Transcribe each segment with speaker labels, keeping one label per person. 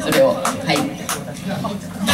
Speaker 1: そ
Speaker 2: れを。
Speaker 1: はい。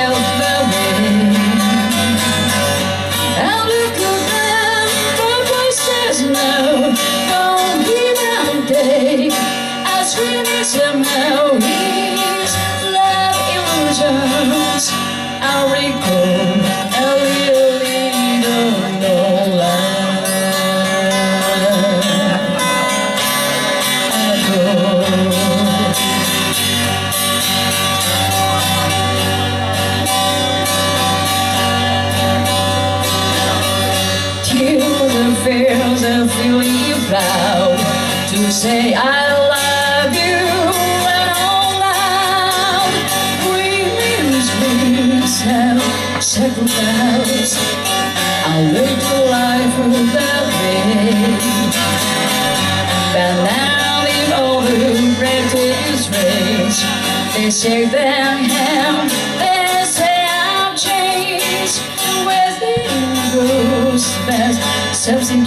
Speaker 2: tells the and fears and feeling proud to say I love you and all loud. We lose ourselves, sacrifice. I live a life without pain. But now the older relatives raise, they shake their have serves in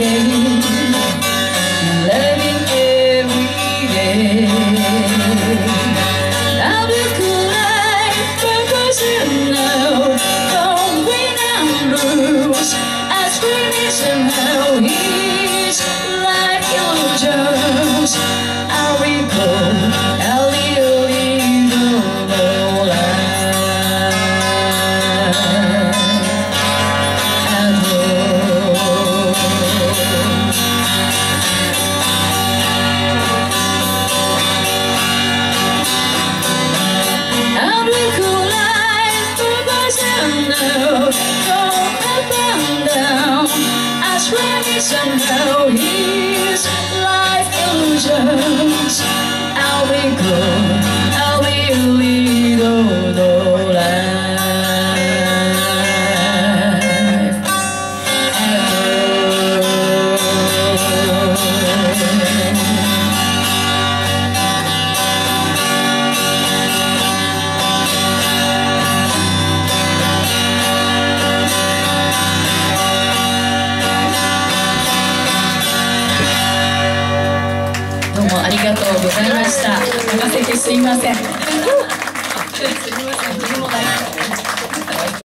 Speaker 2: plenty to know he's life illusions. I'll be good. ありがとうございました。任せてすいませんすいません。